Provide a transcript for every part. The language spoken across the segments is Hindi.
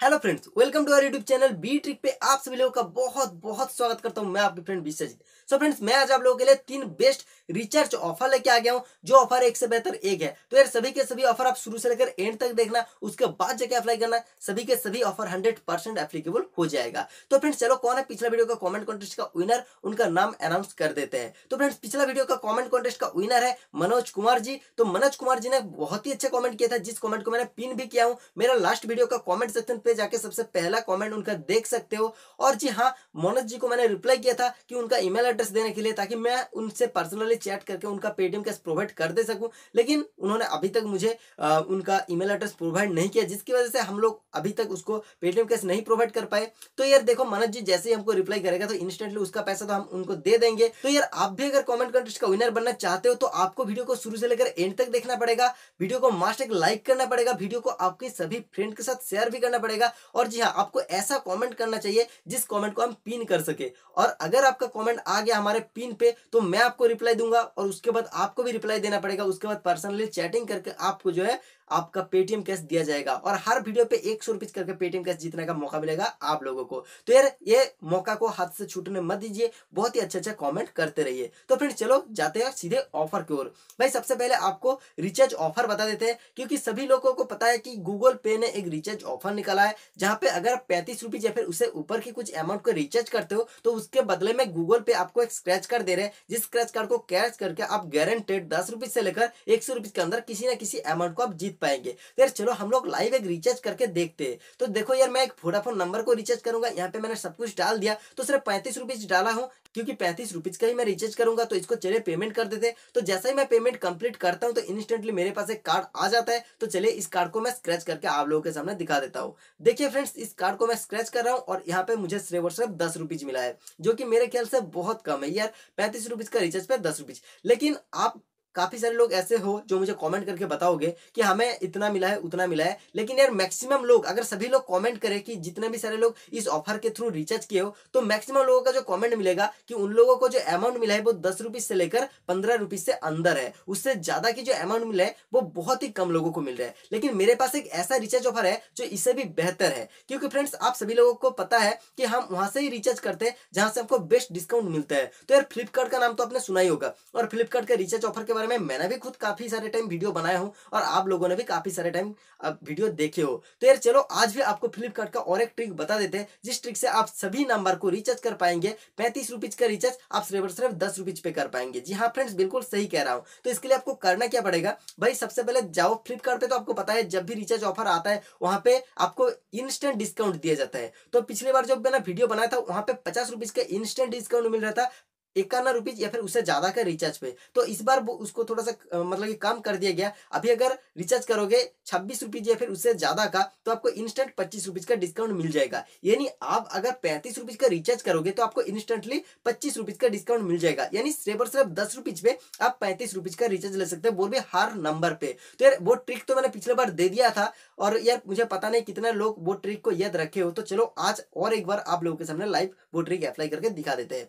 Hello friends welcome to our YouTube channel B trick पे आप सभी लोगों का बहुत बहुत स्वागत करता हूँ मैं आपके फ्रेंड विश्वजीत सो फ्रेंड्स मैं आज आप लोगों के लिए तीन बेस्ट रिचार्ज ऑफ़र लेके आ गया हूँ, जो ऑफ़र एक से बेहतर एक है। तो यार सभी के सभी ऑफ़र आप शुरू से लेकर एंड तक देखना, उसके बाद जाके अप्लाई करना, सभी के सभी ऑफ़र हंड्रेड परसेंट एप्लीकेबल हो जाएगा। तो फ्रेंड्स चलो कौन है पिछला वीडियो का कॉमेंट कॉन्टेस्ट का विनर उनका नाम अनाउंस कर देते हैं। तो फ्रेंड्स पिछला वीडियो का कॉमेंट कॉन्टेस्ट का विनर है मनोज कुमार जी। तो मनोज कुमार जी ने बहुत ही अच्छा कॉमेंट किया था, जिस कॉमेंट को मैंने पिन भी किया हूँ, मेरा लास्ट वीडियो का कॉमेंट सेक्शन जाके सबसे पहला कमेंट उनका देख सकते हो। और जी हाँ मोनज जी को मैंने रिप्लाई किया था कि उनका ईमेल एड्रेस देने के लिए ताकि मैं उनसे पर्सनली चैट करके उनका पेटीएम कैश प्रोवाइड कर दे सकूँ। लेकिन उन्होंने अभी तक मुझे आ, उनका ईमेल एड्रेस प्रोवाइड नहीं किया जिसकी वजह से हम लोग अभी तक उसको पेटीएम कैश नहीं प्रोवाइड कर पाए। तो यार देखो मनोज जी जैसे ही हमको रिप्लाई करेगा तो इंस्टेंटली उसका पैसा तो हम उनको दे देंगे। तो यार आप भी अगर कॉमेंट कंटेस्ट का विनर बनना चाहते हो तो आपको वीडियो को शुरू से लेकर एंड तक देखना पड़ेगा। वीडियो को मास्ट एक लाइक करना पड़ेगा। वीडियो को आपके सभी फ्रेंड के साथ शेयर भी करना पड़ेगा। और जी हाँ आपको ऐसा कॉमेंट करना चाहिए जिस कॉमेंट को हम पिन कर सके। और अगर आपका कॉमेंट आ गया हमारे पिन पे तो मैं आपको रिप्लाई दूँगा और उसके बाद आपको भी रिप्लाई देना पड़ेगा। उसके बाद पर्सनली चैटिंग करके आपको जो है आपका पेटीएम कैश दिया जाएगा और हर वीडियो पे एक सौ रुपीज़ करके पेटीएम कैश जीतने का मौका मिलेगा आप लोगों को। तो यार, ये मौका को हाथ से छूटने मत दीजिए, बहुत ही अच्छा अच्छा कॉमेंट करते रहिए। तो फिर चलो, जाते हैं सीधे ऑफ़र की ओर। भाई, सबसे पहले आपको रिचार्ज ऑफ़र बता देते हैं, क्योंकि सभी लोगों को पता है कि गूगल पे ने एक रिचार्ज ऑफ़र निकाला है, जहाँ पे अगर पैंतीस रुपीज़ या फिर उससे ऊपर की कुछ अमाउंट को रिचार्ज करते हो तो उसके बदले में गूगल पे आपको एक स्क्रैच कार्ड दे रहे हैं, जिस स्क्रैच कार्ड को कैच करके आप गारंटेड दस रुपीज़ से लेकर एक सौ रुपीज़ के अंदर किसी ना किसी अमाउंट को आप जीत पाएँगे। तो यार चलो, हम लोग लाइव एक रिचार्ज करके देखते हैं। तो देखो यार, मैं एक वोडाफोन नंबर को रिचार्ज करूँगा। यहाँ पे मैंने सब कुछ डाल दिया। तो सिर्फ़ पैंतीस रुपीज़ डाला हूँ, क्योंकि पैंतीस रुपीज़ का ही मैं रिचार्ज करूँगा। तो इसको चले पेमेंट कर देते तो जैसा ही मैं पेमेंट कंप्लीट करता हूँ तो इंस्टेंटली मेरे पास एक कार्ड आ जाता है। तो चले इस कार्ड को मैं स्क्रैच करके आप लोगों के सामने दिखा देता हूँ। देखिए फ्रेंड्स इस कार्ड को मैं स्क्रैच कर रहा हूँ और यहाँ पे मुझे सिर्फ़ और सिर्फ़ दस रुपीज़ मिला है, जो कि मेरे ख्याल से बहुत कम है यार। पैंतीस रुपीज़ का रिचार्ज पे दस रुपीज़ लेकिन आप काफ़ी सारे लोग ऐसे हो जो मुझे कमेंट करके बताओगे कि हमें इतना मिला है, उतना मिला है। लेकिन यार मैक्सिमम लोग, अगर सभी लोग कमेंट करें कि जितने भी सारे लोग इस ऑफ़र के थ्रू रिचार्ज किए हो तो मैक्सिमम लोगों का जो कमेंट मिलेगा कि उन लोगों को जो अमाउंट मिला है वो दस रुपीज़ से लेकर पंद्रह रुपीज़ से अंदर है। उससे ज़्यादा की जो अमाउंट मिला है, वो बहुत ही कम लोगों को मिल रहा है। लेकिन मेरे पास एक ऐसा रिचार्ज ऑफ़र है जो इससे भी बेहतर है। क्योंकि फ्रेंड्स आप सभी लोगों को पता है कि हम वहाँ से ही रिचार्ज करते हैं, जहाँ से हमको बेस्ट डिस्काउंट मिलता है। तो यार फ्लिपकार्ट का नाम तो आपने सुना ही होगा। और फ्लिपकार्ट के रिचार्ज ऑफ़र के बारे में मैंने भी खुद काफ़ी सारे टाइम वीडियो बनाया हूँ और आप लोगों ने भी काफ़ी सारे टाइम वीडियो देखे हो। तो यार चलो, आज भी आपको फ्लिपकार्ट का और एक ट्रिक बता देते हैं, जिस ट्रिक से आप सभी नंबर को रिचार्ज कर पाएँगे, पैंतीस रुपीज़ का रिचार्ज आप सिर्फ़ सिर्फ़ दस रुपीज़ पे कर पाएँगे। जी हाँ फ्रेंड्स बिल्कुल सही कह रहा हूँ। तो इसके लिए आपको करना क्या पड़ेगा? भाई सबसे पहले जाओ फ्लिपकार्ट तो आपको पता है, जब भी रिचार्ज ऑफ़र आता है, वहाँ पे आपको इंस्टेंट डिस्काउंट दिया जाता है। तो पिछली बार जब मैंने वीडियो बनाया था, वहाँ पे पचास रुपीज़ का इंस्टेंट डिस्काउंट मिल रहा था इक्यावन रुपीज़ या फिर उससे ज़्यादा का रिचार्ज पे। तो इस बार उसको थोड़ा सा मतलब कि कम कर दिया गया। अभी अगर रिचार्ज करोगे छब्बीस रुपीज़ या फिर उससे ज़्यादा का तो आपको इंस्टेंट पच्चीस रुपीज़ का डिस्काउंट मिल जाएगा। यानी आप अगर पैंतीस रुपीज़ का रिचार्ज करोगे तो आपको इंस्टेंटली पच्चीस रुपीज़ का डिस्काउंट मिल जाएगा। यानी सिर्फ़ और सिर्फ़ दस रुपीज़ पे आप पैंतीस रुपीज़ का रिचार्ज ले सकते हैं वो भी हर नंबर पे। तो यार, वो ट्रिक तो मैंने पिछले बार दे दिया था, और यार, मुझे पता नहीं कितने लोग वो ट्रिक को याद रखे हो। तो चलो, आज और एक बार आप लोगों के सामने लाइव वो ट्रिक अप्लाई करके दिखा देते हैं।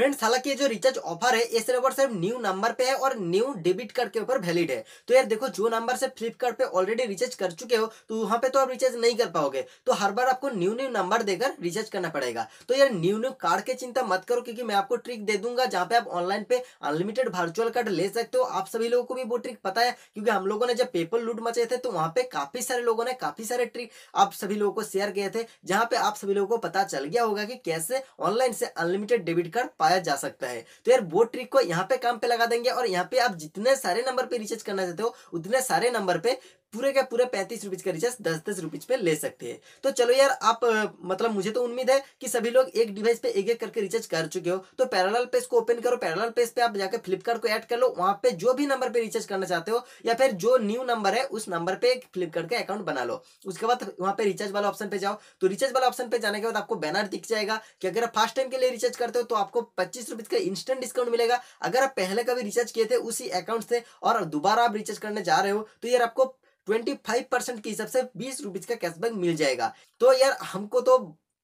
फ्रेंड्स, हालाँकि ये जो रिचार्ज ऑफ़र है, ये सिर्फ़ और सिर्फ़ न्यू नंबर पे है और न्यू डेबिट कार्ड के ऊपर वैलिड है। तो यार देखो, जो नंबर से फ्लिपकार्ट पे ऑलरेडी रिचार्ज कर चुके हो तो वहाँ पे तो आप रिचार्ज नहीं कर पाओगे। तो हर बार आपको न्यू न्यू नंबर देकर रिचार्ज करना पड़ेगा। तो यार न्यू न्यू कार्ड की चिंता मत करो, क्योंकि मैं आपको ट्रिक दे दूँगा जहाँ पे आप ऑनलाइन पे अनलिमिटेड वर्चुअल कार्ड ले सकते हो। आप सभी लोगों को भी वो ट्रिक पता है, क्योंकि हम लोगों ने जब पेपर लूट मचे थे तो वहाँ पे काफ़ी सारे लोगों ने काफ़ी सारे ट्रिक आप सभी लोगों को शेयर किए थे, जहाँ पे आप सभी लोगों को पता चल गया होगा कि कैसे ऑनलाइन से अनलिमिटेड डेबिट कार्ड पाया जा सकता है। तो यार, वो ट्रिक को यहाँ पे काम पे लगा देंगे और यहाँ पे आप जितने सारे नंबर पे रिचार्ज करना चाहते हो, उतने सारे नंबर पे पूरे का पूरे पैंतीस रुपीज़ का रिचार्ज दस दस रुपीज़ पे ले सकते हैं। तो चलो यार, आप मतलब मुझे तो उम्मीद है कि सभी लोग एक डिवाइस पे एक एक करके रिचार्ज कर चुके हो। तो पैरल पेज को ओपन करो पैरल पेज पे आप जाकर फ्लिपकार्ट को ऐड कर लो। वहाँ पे जो भी नंबर पे रिचार्ज करना चाहते हो, या फिर जो न्यू नंबर है, उस नंबर पे फ्लिपकार्ट का अकाउंट बना लो। उसके बाद वहाँ पे रिचार्ज वाला ऑप्शन पे जाओ। तो रिचार्ज वाला ऑप्शन पे जाने के बाद आपको बैनर दिख जाएगा कि अगर आप फ़र्स्ट टाइम के लिए रिचार्ज करते हो तो आपको पच्चीस रुपीज़ का इंस्टेंट डिस्काउंट मिलेगा। अगर आप पहले कभी रिचार्ज किए थे, उसी अकाउंट से और दोबारा आप रिचार्ज करने जा रहे हो तो यार आपको ट्वेंटी फाइव परसेंट के हिसाब से बीस रुपीज़ का कैशबैक मिल जाएगा। तो यार हमको तो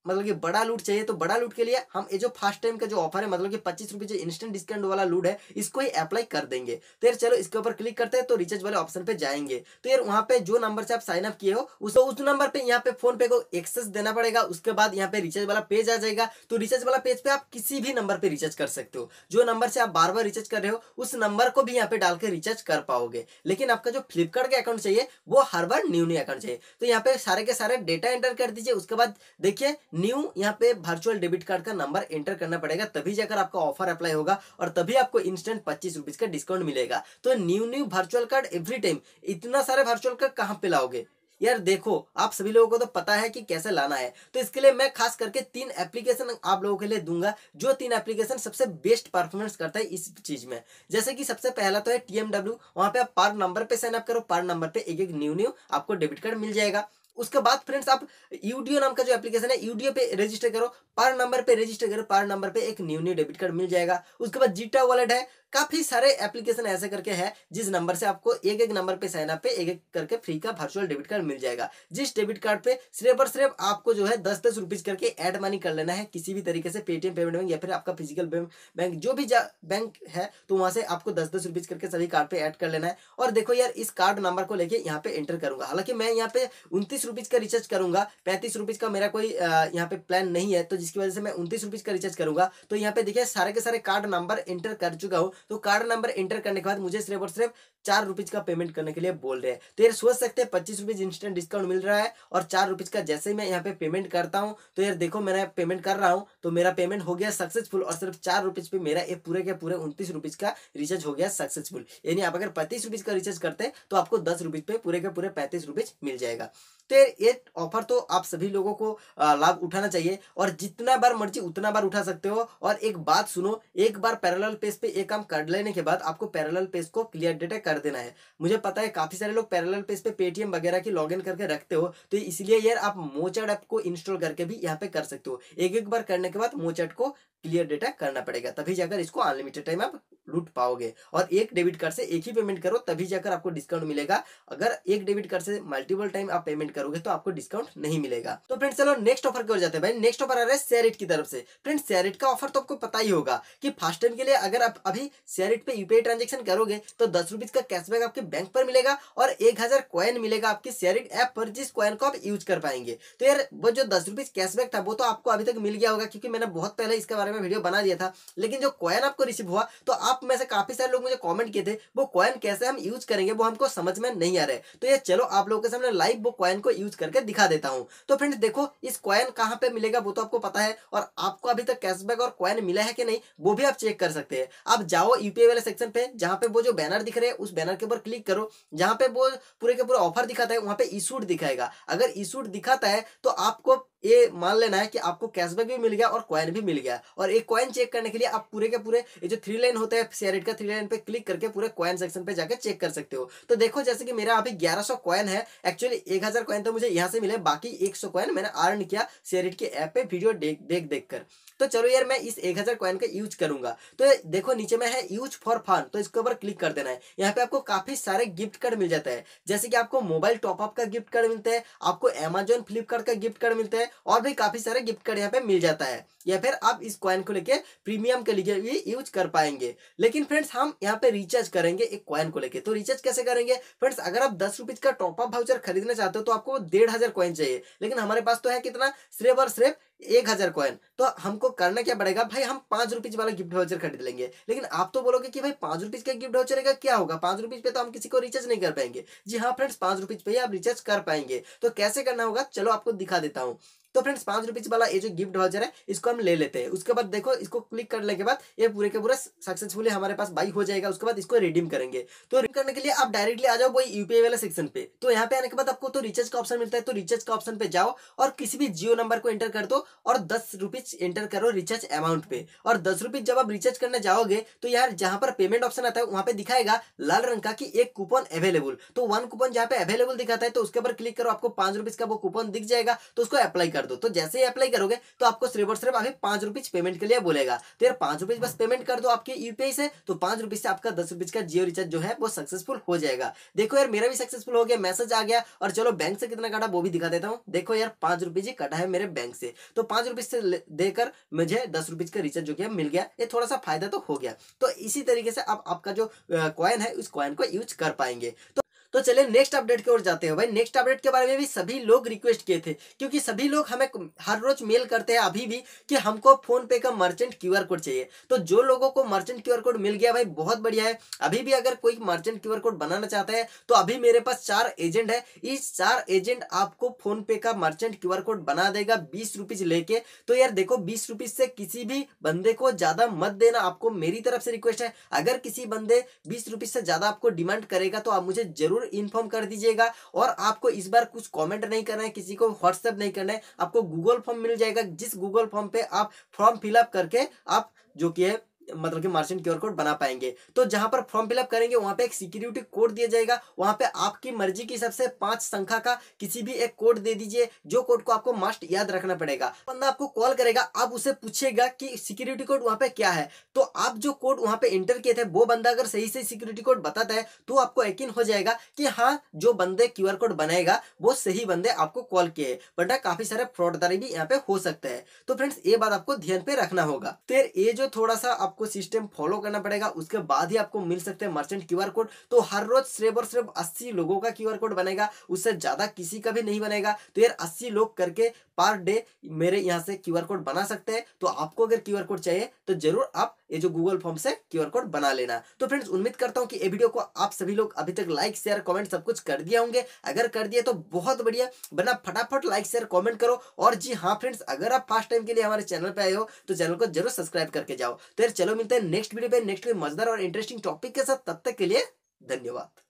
मतलब कि बड़ा लूट चाहिए तो बड़ा लूट के लिए हम ये जो फ़र्स्ट टाइम का जो ऑफ़र है मतलब कि पच्चीस रुपये जो इंस्टेंट डिस्काउंट वाला लूट है, इसको ही अप्लाई कर देंगे। तो यार चलो इसके ऊपर क्लिक करते हैं तो रिचार्ज वाले ऑप्शन पे जाएँगे। तो यार वहाँ पे जो नंबर से आप साइन अप किए हो, उस उस नंबर पे यहाँ पे फ़ोन पे को एक्सेस देना पड़ेगा, उसके बाद यहाँ पे रिचार्ज वाला पेज आ जाएगा। तो रिचार्ज वाला पेज पे आप किसी भी नंबर पे रिचार्ज कर सकते हो। जो नंबर से आप बार बार रिचार्ज कर रहे हो, उस नंबर को भी यहाँ पे डाल के रिचार्ज कर पाओगे। लेकिन आपका जो फ्लिपकार्ट का अकाउंट चाहिए, वो हर बार न्यू न्यू अकाउंट चाहिए। तो यहाँ पे सारे के सारे डेटा एंटर कर दीजिए, उसके बाद देखिए न्यू यहाँ पे वर्चुअल डेबिट कार्ड का नंबर एंटर करना पड़ेगा, तभी जाकर आपका ऑफ़र अप्लाई होगा और तभी आपको इंस्टेंट पच्चीस रुपीज़ का डिस्काउंट मिलेगा। तो new new virtual card every time इतना सारे वर्चुअल कार्ड कहाँ पे लाओगे? यार देखो, आप सभी लोगों को तो पता है कि कैसे लाना है। तो इसके लिए मैं खास करके तीन एप्लीकेशन आप लोगों के लिए दूँगा, जो तीन एप्लीकेशन सबसे बेस्ट परफॉर्मेंस करता है इस चीज़ में। जैसे कि सबसे पहला तो है टीएमडब्ल्यू वहाँ पे आप पर नंबर पे साइन अप करो पर नंबर पे एक एक न्यू न्यू आपको डेबिट कार्ड मिल जाएगा। उसके बाद फ्रेंड्स, आप यूडीओ नाम का जो एप्लीकेशन है यूडीओ पे रजिस्टर करो, पर नंबर पे रजिस्टर करो, पर नंबर पे एक न्यू न्यू डेबिट कार्ड मिल जाएगा। उसके बाद जीटा वॉलेट है काफ़ी सारे एप्लीकेशन ऐसे करके है, जिस नंबर से आपको एक एक नंबर पे साइन अप पे, एक एक करके फ्री का वर्चुअल डेबिट कार्ड मिल जाएगा। जिस डेबिट कार्ड पे सिर्फ़ और सिर्फ़ आपको जो है दस दस रुपीज़ करके एड मनी कर लेना है, किसी भी तरीके से पेटीएम पेमेंट बैंक या फिर आपका फ़िज़िकल बैंक जो भी बैंक है तो वहाँ से आपको दस दस रुपीज़ करके सभी कार्ड पे ऐड कर लेना है। और देखो यार, इस कार्ड नंबर को लेके यहाँ पे एंटर करूँगा। हालाँकि मैं यहाँ पे उनतीस रुपीज़ का रिचार्ज करूँगा, पैंतीस रुपीज़ का मेरा कोई यहाँ पे प्लान नहीं है तो जिसकी वजह से मैं उनतीस रुपीज़ का रिचार्ज करूँगा। तो यहाँ पे देखिए, सारे के सारे कार्ड नंबर एंटर कर चुका हूँ। तो कार्ड नंबर एंटर करने के बाद मुझे सिर्फ़ और सिर्फ़ चार रुपीज़ का पेमेंट करने के लिए बोल रहे हैं। तो यार सोच सकते हैं पच्चीस रुपीज़ इंस्टेंट डिस्काउंट मिल रहा है और चार रुपीज़ का जैसे ही मैं यहाँ पे पेमेंट करता हूँ तो यार देखो मैंने पेमेंट कर रहा हूँ तो मेरा पेमेंट हो गया सक्सेसफुल और सिर्फ़ चार रुपीज़ पे मेरा ये पूरे के पूरे उनतीस रुपीज़ का रिचार्ज हो गया सक्सेसफुल यानी आप अगर पैंतीस रुपीज़ का रिचार्ज करते हैं तो आपको दस रुपीज़ पे पूरे के पूरे पैंतीस रुपीज़ मिल जाएगा। तो ये ऑफ़र तो आप सभी लोगों को लाभ उठाना चाहिए और जितना बार मर्ज़ी उतना बार उठा सकते हो। और एक बात सुनो, एक बार पैरेलल पेज पे एक काम कर लेने के बाद आपको पैरेलल पेज को क्लियर डेटा कर देना है। मुझे पता है काफ़ी सारे लोग पैरेलल पेज पे पेटीएम वगैरह की लॉग करके रखते हो तो इसलिए यार आप मोचट ऐप को इंस्टॉल करके भी यहाँ पे कर सकते हो। एक एक बार करने के बाद मोचट को क्लियर डेटा करना पड़ेगा, तभी जाकर इसको अनलिमिटेड टाइम आप लूट पाओगे। और एक डेबिट कार्ड से एक ही पेमेंट करो, तभी जाकर आपको डिस्काउंट मिलेगा। अगर एक डेबिट कार्ड से मल्टीपल टाइम आप पेमेंट करोगे तो आपको डिस्काउंट नहीं मिलेगा। तो फ्रेंड्स चलो नेक्स्ट ऑफ़र की जाते हैं भाई। नेक्स्ट ऑफ़र आ रहा है शेयरिट की तरफ़ से। फ्रेंड्स शेयरिट का ऑफ़र तो आपको पता ही होगा कि फ़र्स्ट टाइम के लिए अगर आप अभी शेयरिट पे यूपीआई ट्रांजेक्शन करोगे तो दस रुपीज़ का कैशबैक आपके बैंक पर मिलेगा और एक हज़ार कॉइन मिलेगा आपके शेयरिट ऐप पर, जिस कॉइन को आप यूज़ कर पाएँगे। तो यार, वो जो दस रुपीज़ कैशबैक था, वो तो आपको अभी तक मिल गया होगा, क्योंकि मैंने बहुत पहले इसके बारे में वीडियो बना दिया था। लेकिन जो कॉइन आपको रिसीव हुआ तो आप में से काफ़ी सारे लोग मुझे कमेंट किए थे, वो कॉइन कैसे हम यूज़ करेंगे, वो हमको समझ में नहीं आ रहा। तो ये चलो आप लोगों के सामने लाइव वो कॉइन को यूज़ करके दिखा देता हूँ। तो फ्रेंड्स देखो, इस कॉइन कहाँ पे मिलेगा, वो तो आपको पता है, और आपको अभी तक कैशबैक और कॉइन मिला है कि नहीं, वो भी आप चेक कर सकते हैं। आप जाओ यूपीआई वाले सेक्शन पे, जहाँ पे वो जो बैनर दिख रहे हैं, उस बैनर के ऊपर क्लिक करो, जहाँ पे वो पूरे के पूरे ऑफ़र दिखाता है, वहाँ पे इशूड दिखाएगा। अगर इशूड दिखाता है तो आपको ये मान लेना है कि आपको कैशबैक भी मिल गया और कॉइन भी मिल गया। और एक कॉइन चेक करने के लिए आप पूरे के पूरे, ये जो थ्री लाइन होता है शेयर का थ्री लाइन पे क्लिक करके पूरे कॉइन सेक्शन पे जाकर चेक कर सकते हो। तो देखो, जैसे कि मेरा अभी 1100 कॉइन है एक्चुअली 1000 कॉइन तो मुझे यहाँ से मिले, बाकी 100 कॉइन मैंने अर्न किया शेयर के ऐप पे वीडियो देख देख देख कर। तो चलो यार, मैं इस एक हज़ार कॉइन का यूज़ करूँगा। तो देखो, नीचे में है यूज़ फॉर फन तो इसके ऊपर क्लिक कर देना है। यहाँ पे आपको काफ़ी सारे गिफ्ट कार्ड मिल जाता है। जैसे कि आपको मोबाइल टॉपअप का गिफ्ट कार्ड मिलता है, आपको अमेजोन फ्लिपकार्ट का गिफ्ट कार्ड मिलता है और भी काफ़ी सारे गिफ्ट कार्ड यहाँ पे मिल जाता है। या फिर आप इस कॉइन को लेके प्रीमियम के लिए भी यूज़ कर पाएँगे। लेकिन फ्रेंड्स हम यहाँ पे रिचार्ज करेंगे एक कॉइन को लेके। तो रिचार्ज कैसे करेंगे? फ्रेंड्स अगर आप दस रुपीज़ का टॉपअप भाउचर खरीदना चाहते हो तो आपको डेढ़ हज़ार कॉइन चाहिए। लेकिन हमारे पास तो है कितना? सिर्फ़ और सिर्फ़ एक हज़ार कॉइन तो हमको करना क्या पड़ेगा? भाई, हम पाँच रुपीज़ वाला गिफ्ट वाउचर खरीद लेंगे। लेकिन आप तो बोलोगे कि भाई, पाँच रुपीज़ का गिफ्ट वाउचर का क्या होगा? पाँच रुपीज़ पे तो हम किसी को रिचार्ज नहीं कर पाएँगे। जी हाँ फ्रेंड्स पाँच रुपीज़ पे ही आप रिचार्ज कर पाएँगे। तो कैसे करना होगा? चलो आपको दिखा देता हूँ। तो फ्रेंड्स पाँच रुपीज़ वाला ये जो गिफ्ट वाउचर है, इसको हम ले लेते हैं। उसके बाद देखो, इसको क्लिक करने के बाद ये पूरे के पूरे सक्सेसफुली हमारे पास बाई हो जाएगा। उसके बाद इसको रिडीम करेंगे। तो रिडीम करने के लिए आप डायरेक्टली आ जाओ वही यूपीआई वाले सेक्शन पे। तो यहाँ पे आने के बाद आपको तो रिचार्ज का ऑप्शन मिलता है। तो रिचार्ज का ऑप्शन पे जाओ और किसी भी जियो नंबर को एंटर कर दो और दस रुपीज़ एंटर करो रिचार्ज अमाउंट पे। और दस रुपीज़ जब आप रिचार्ज करने जाओगे तो यार जहाँ पर पेमेंट ऑप्शन आता है, वहाँ पे दिखाएगा लाल रंग का कि एक कूपन अवेलेबल तो वन कूपन जहाँ पे अवेलेबल दिखाता है तो उसके ऊपर क्लिक करो, आपको पाँच रुपीज़ का वो कूपन दिख जाएगा तो उसको अप्लाई कर कर दो। तो जैसे ही अप्लाई करोगे तो आपको सिर्फ़ और सिर्फ़ अभी पाँच रुपीज़ पेमेंट के लिए बोलेगा। तो यार पाँच रुपीज़ बस पेमेंट कर दो आपके यूपीआई से तो पाँच रुपीज़ से आपका दस रुपीज़ का जियो रिचार्ज जो है वो सक्सेसफुल हो जाएगा। देखो यार, मेरा भी सक्सेसफुल हो गया मैसेज आ गया, और चलो बैंक से कितना काटा वो भी दिखा देता हूँ। देखो यार, पाँच रुपीज़ ही कटा है मेरे बैंक से। तो पाँच रुपीज़ से देकर मुझे दस रुपीज़ का रिचार्ज जो किया मिल गया। ये थोड़ा सा फ़ायदा तो हो गया। तो इसी तरीके से आप आपका जो कॉइन है, उस कॉइन को यूज़ कर पाएँगे। तो तो चलिए नेक्स्ट अपडेट की ओर जाते हैं। भाई नेक्स्ट अपडेट के बारे में भी सभी लोग रिक्वेस्ट किए थे, क्योंकि सभी लोग हमें हर रोज मेल करते हैं अभी भी कि हमको फ़ोन पे का मर्चेंट क्यूआर कोड चाहिए। तो जो लोगों को मर्चेंट क्यूआर कोड मिल गया, भाई, बहुत बढ़िया है। अभी भी अगर कोई मर्चेंट क्यूआर कोड बनाना चाहता है तो अभी मेरे पास चार एजेंट है। इस चार एजेंट आपको फ़ोन पे का मर्चेंट क्यूआर कोड बना देगा बीस रुपीज़ लेके। तो यार देखो, बीस रुपीज़ से किसी भी बंदे को ज़्यादा मत देना, आपको मेरी तरफ़ से रिक्वेस्ट है। अगर किसी बंदे बीस रुपीज़ से ज़्यादा आपको डिमांड करेगा तो आप मुझे ज़रूर इन्फॉर्म कर दीजिएगा और आपको इस बार कुछ कमेंट नहीं करना है, किसी को व्हाट्सएप नहीं करना है, आपको गूगल फॉर्म मिल जाएगा, जिस गूगल फॉर्म पे आप फॉर्म फिलअप करके आप जो कि है मतलब कि मार्चेंट क्यूआर कोड बना पाएँगे। तो जहाँ पर फॉर्म फिलअप करेंगे, वहाँ पे एक सिक्योरिटी कोड दिया जाएगा। वहाँ पे आपकी मर्ज़ी की सबसे पाँच संख्या का किसी भी एक कोड दे दीजिए, जो कोड को आपको मस्ट याद रखना पड़ेगा। बंदा आपको कॉल करेगा, आप उसे पूछेगा कि सिक्योरिटी कोड वहाँ पे क्या है। तो आप जो कोड वहाँ पे एंटर किए थे, वो बंदा अगर सही से सिक्योरिटी कोड बताता है तो आपको यकीन हो जाएगा कि हाँ जो बंदे क्यूआर कोड बनाएगा, वो सही बंदे आपको कॉल किए बट काफ़ी सारे फ्रॉडदारी भी यहाँ पे हो सकते हैं। तो फ्रेंड्स ये बात आपको ध्यान पे रखना होगा। फिर ये जो थोड़ा सा आप आपको सिस्टम फॉलो करना पड़ेगा, उसके बाद ही आपको मिल सकते हैं मर्चेंट क्यूआर कोड तो हर रोज सिर्फ़ और सिर्फ़ अस्सी लोगों का क्यूआर कोड बनेगा, उससे ज़्यादा किसी का भी नहीं बनेगा। तो यार अस्सी लोग करके पर डे मेरे यहाँ से क्यूआर कोड बना सकते हैं। तो आपको अगर क्यूआर कोड चाहिए तो ज़रूर आप ये जो गूगल फॉर्म से क्यूआर कोड बना लेना। तो फ्रेंड्स उम्मीद करता हूँ कि ये वीडियो को आप सभी लोग अभी तक लाइक शेयर कमेंट सब कुछ कर दिया होंगे। अगर कर दिया तो बहुत बढ़िया। बना फटाफट लाइक शेयर कमेंट करो। और जी हाँ फ्रेंड्स अगर आप फ़र्स्ट टाइम के लिए हमारे चैनल पे आए हो तो चैनल को ज़रूर सब्सक्राइब करके जाओ। तो यार, चलो मिलते हैं नेक्स्ट वीडियो पे। नेक्स्ट मजदार और इंटरेस्टिंग टॉपिक के साथ। तब तक के लिए धन्यवाद।